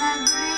my brain.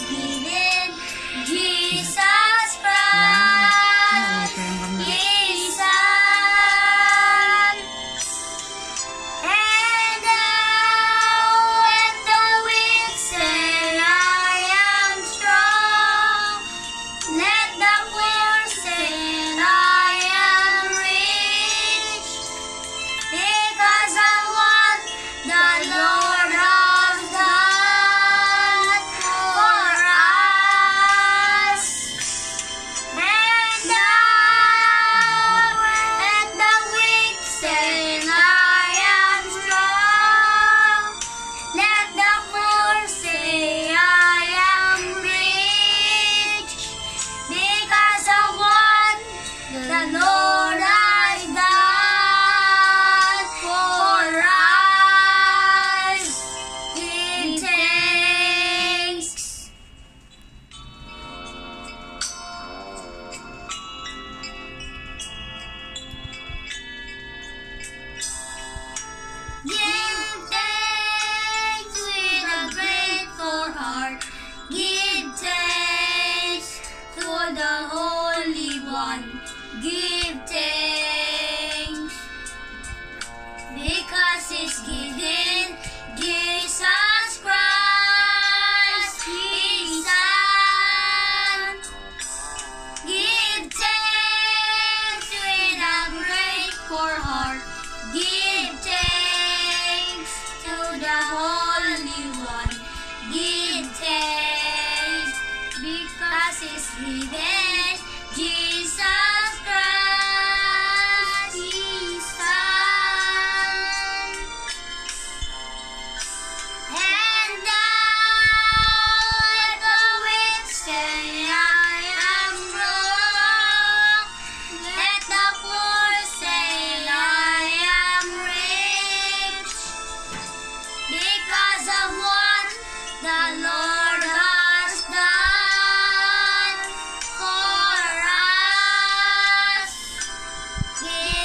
It's. Give thanks because it's given. Jesus Christ, His Son. Give thanks with a grateful heart. Give thanks to the Holy One. Give thanks because it's given. Give